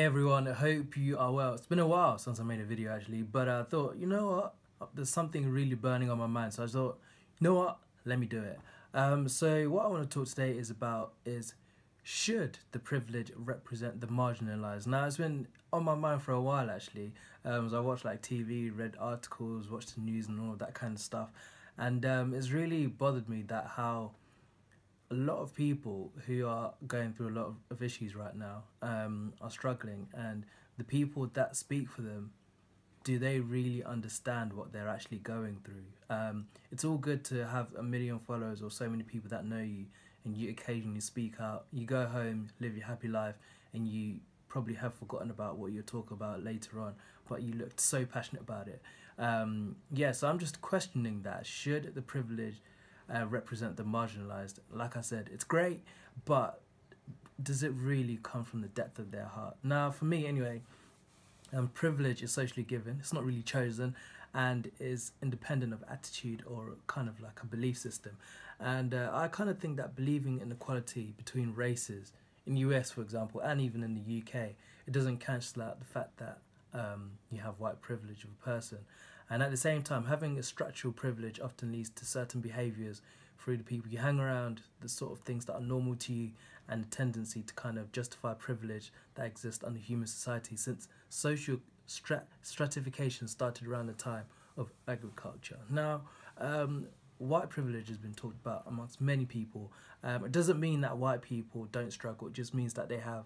Hey everyone, I hope you are well. It's been a while since I made a video actually, but I thought, you know what, there's something really burning on my mind, so I thought, you know what, let me do it. Um, so what I want to talk today is about is should the privilege represent the marginalized? Now it's been on my mind for a while actually. Um, so I watched like TV, read articles, watched the news and all that kind of stuff, and um, it's really bothered me that how a lot of people who are going through a lot of, issues right now um, are struggling, and the people that speak for them, do they really understand what they're actually going through? Um, it's all good to have a million followers or so many people that know you, and you occasionally speak out. You go home, live your happy life, and you probably have forgotten about what you're talking about later on, but you looked so passionate about it. Um, yeah, so I'm just questioning that. Should the privilege uh, represent the marginalized. Like I said, it's great, but does it really come from the depth of their heart? Now, for me, anyway, um, privilege is socially given. It's not really chosen, and is independent of attitude or kind of like a belief system. And uh, I kind of think that believing in equality between races in the US, for example, and even in the UK, it doesn't cancel out the fact that um, you have white privilege of a person. And at the same time, having a structural privilege often leads to certain behaviors through the people you hang around, the sort of things that are normal to you, and the tendency to kind of justify privilege that exists under human society since social strat- stratification started around the time of agriculture. Now, um, white privilege has been talked about amongst many people. Um, it doesn't mean that white people don't struggle, it just means that they have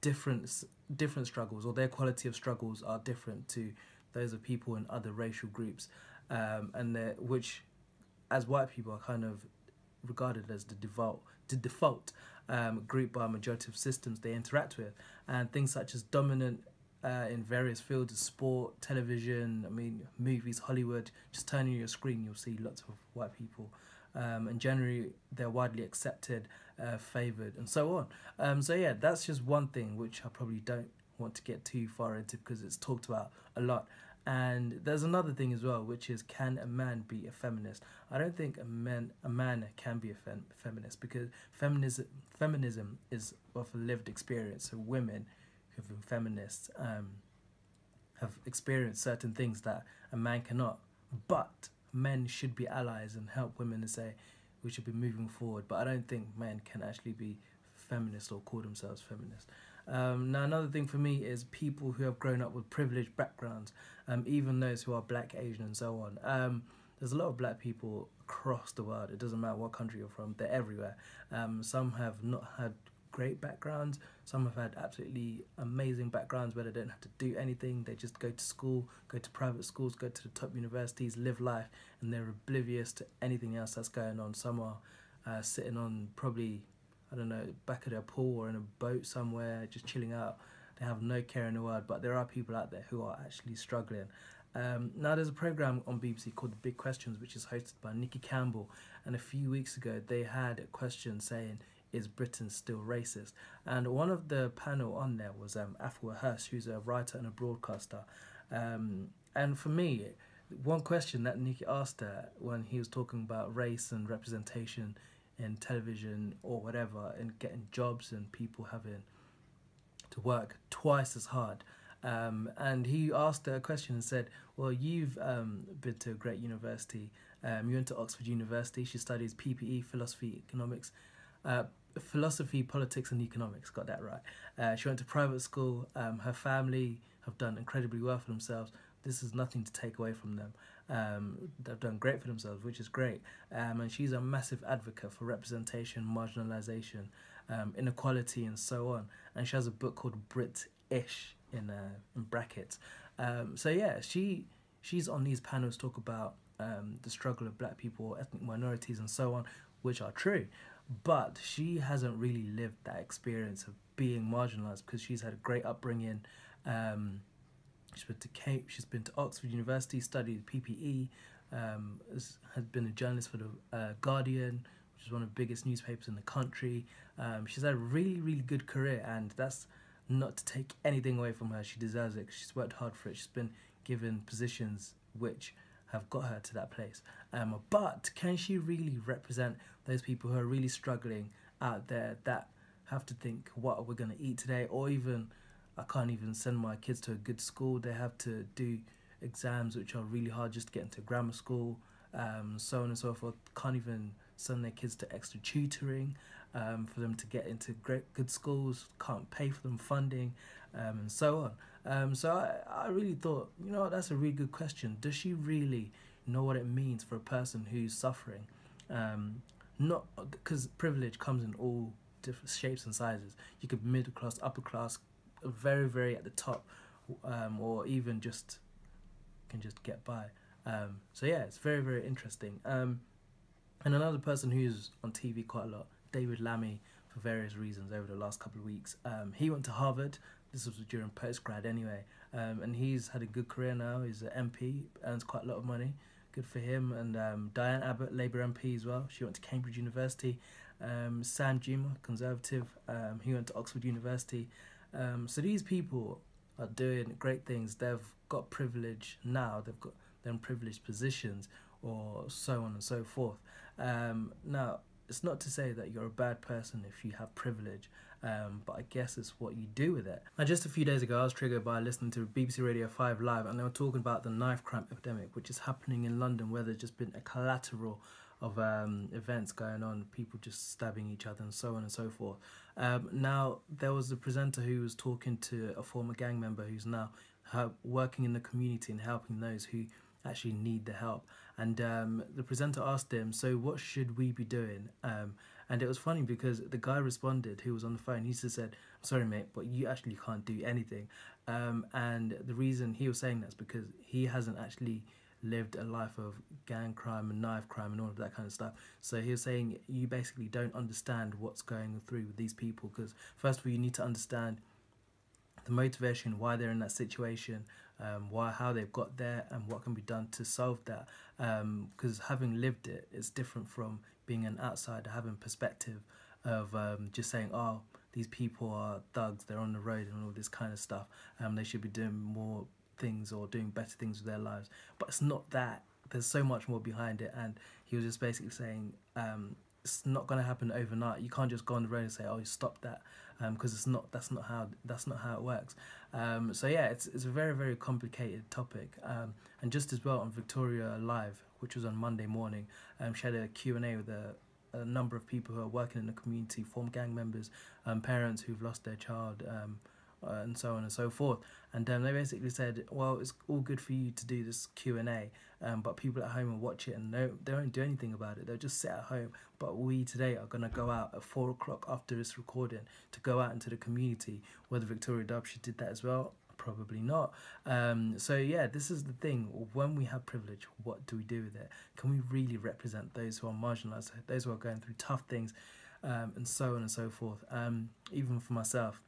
different different struggles or their quality of struggles are different to those of people in other racial groups, um, and which, as white people, are kind of regarded as the default, the default um, group by majority of systems they interact with, and things such as dominant uh, in various fields of sport, television, I mean, movies, Hollywood. Just turning your screen, you'll see lots of white people. Um, and generally, they're widely accepted, uh, favoured, and so on. Um, so, yeah, that's just one thing which I probably don't want to get too far into because it's talked about a lot. And there's another thing as well, which is can a man be a feminist? I don't think a man a man can be a fem- feminist because feminism feminism is of a lived experience. So women who've been feminists um, have experienced certain things that a man cannot. But men should be allies and help women to say we should be moving forward. But I don't think men can actually be feminist or call themselves feminist. Um, now, another thing for me is people who have grown up with privileged backgrounds, um, even those who are black, Asian, and so on. Um, there's a lot of black people across the world. It doesn't matter what country you're from, they're everywhere. Um, some have not had great backgrounds, some have had absolutely amazing backgrounds where they don't have to do anything. They just go to school, go to private schools, go to the top universities, live life, and they're oblivious to anything else that's going on. Some are uh, sitting on probably I don't know, back at a pool or in a boat somewhere, just chilling out. They have no care in the world, but there are people out there who are actually struggling. Um, now, there's a program on BBC called The Big Questions, which is hosted by Nicky Campbell. And a few weeks ago, they had a question saying, Is Britain still racist? And one of the panel on there was um, Afua Hirsch, who's a writer and a broadcaster. Um, and for me, one question that Nicky asked her when he was talking about race and representation in television or whatever and getting jobs and people having to work twice as hard. Um, and he asked a question and said, Well, you've um, been to a great university. Um, you went to Oxford University. She studies PPE, philosophy, economics, uh, philosophy, politics, and economics. Got that right. Uh, she went to private school. Um, her family have done incredibly well for themselves. This is nothing to take away from them. Um, they've done great for themselves, which is great. Um, and she's a massive advocate for representation, marginalization, um, inequality, and so on. And she has a book called Brit-ish in uh, in brackets. Um, so yeah, she she's on these panels talk about um, the struggle of black people, ethnic minorities, and so on, which are true. But she hasn't really lived that experience of being marginalized because she's had a great upbringing. She's been to Cape. She's been to Oxford University, studied PPE. Um, has, has been a journalist for the uh, Guardian, which is one of the biggest newspapers in the country. Um, she's had a really, really good career, and that's not to take anything away from her. She deserves it. She's worked hard for it. She's been given positions which have got her to that place. Um, but can she really represent those people who are really struggling out there that have to think, what are we going to eat today? Or even I can't even send my kids to a good school. They have to do exams which are really hard just to get into grammar school, um, so on and so forth. Can't even send their kids to extra tutoring um, for them to get into great good schools. Can't pay for them funding, um, and so on. Um, so I, I really thought, you know, that's a really good question. Does she really know what it means for a person who's suffering? Um, not because privilege comes in all different shapes and sizes. You could be middle class, upper class, very very at the top, um, or even just can just get by. Um, so yeah, it's very very interesting. Um, and another person who's on TV quite a lot, David Lammy, for various reasons over the last couple of weeks. Um, he went to Harvard. This was during post grad anyway, um, and he's had a good career now. He's an MP, earns quite a lot of money. Good for him. And um, Diane Abbott, Labour MP as well. She went to Cambridge University. Sam Gyimah, Conservative, he went to Oxford University. Um, so these people are doing great things. They've got privilege now. They've got them privileged positions, or so on and so forth. Um, now, it's not to say that you're a bad person if you have privilege, um, but I guess it's what you do with it. Now, just a few days ago, I was triggered by listening to BBC Radio 5 Live, and they were talking about the knife crime epidemic, which is happening in London, where there's just been a collateral of um, events going on, people just stabbing each other, and so on and so forth. Um, now, there was a presenter who was talking to a former gang member who's now working in the community and helping those who actually need the help. And um, the presenter asked him, "So what should we be doing?" Um, and it was funny because the guy responded, who was on the phone. He just said, "I'm sorry, mate, but you actually can't do anything." Um, and the reason he was saying that's because he hasn't actually lived a life of gang crime and knife crime and all of that kind of stuff. So he was saying you basically don't understand what's going through with these people because first of all you need to understand the motivation why they're in that situation um, why how they've got there and what can be done to solve that because um, having lived it it's different from being an outsider having perspective of um, just saying oh these people are thugs they're on the road and all this kind of stuff um, they should be doing more things or doing better things with their lives but it's not that there's so much more behind it and he was just basically saying um, it's not going to happen overnight you can't just go on the road and say oh you stop that because um, it's not that's not how that's not how it works. Um, so yeah, it's it's a very very complicated topic. Um, and just as well on Victoria Live, which was on Monday morning, um, she had a Q and A with a, a number of people who are working in the community, former gang members, um, parents who've lost their child. Uh, and so on and so forth. And um, they basically said, well, it's all good for you to do this Q and A, um, but people at home will watch it and they, they don't do anything about it. They'll just sit at home. But we today are gonna go out at four o'clock after this recording to go out into the community. Whether Victoria Derbyshire did that as well, probably not. Um, so yeah, this is the thing. When we have privilege, what do we do with it? Can we really represent those who are marginalised, those who are going through tough things, um, and so on and so forth? Um, even for myself,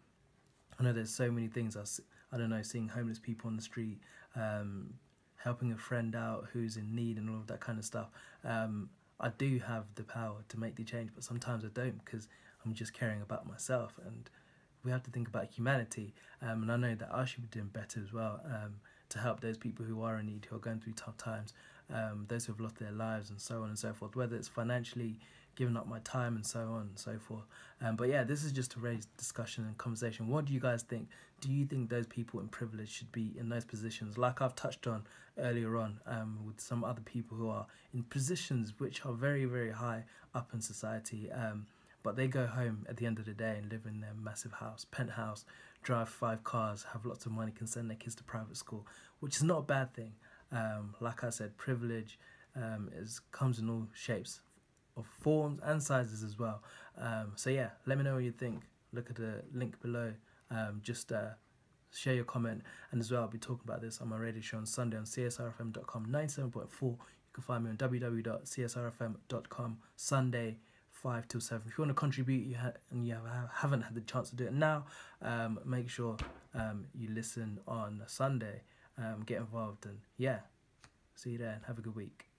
I know there's so many things. I, I don't know, seeing homeless people on the street, um, helping a friend out who's in need, and all of that kind of stuff. Um, I do have the power to make the change, but sometimes I don't because I'm just caring about myself. And we have to think about humanity. Um, and I know that I should be doing better as well um, to help those people who are in need, who are going through tough times, um, those who have lost their lives, and so on and so forth. Whether it's financially giving up my time and so on and so forth. Um, but yeah, this is just to raise discussion and conversation. What do you guys think? Do you think those people in privilege should be in those positions, like I've touched on earlier on um, with some other people who are in positions which are very, very high up in society? Um, but they go home at the end of the day and live in their massive house, penthouse, drive five cars, have lots of money, can send their kids to private school, which is not a bad thing. Um, like I said, privilege um, is comes in all shapes, of forms and sizes as well. Um, so yeah, let me know what you think. Look at the link below. Um, just uh, share your comment. And as well, I'll be talking about this on my radio show on Sunday on csrfm.com 97.4. You can find me on www.csrfm.com Sunday 5 till 7. If you want to contribute you and you have, haven't had the chance to do it now, um, make sure um, you listen on Sunday. Um, get involved and yeah, see you there and have a good week.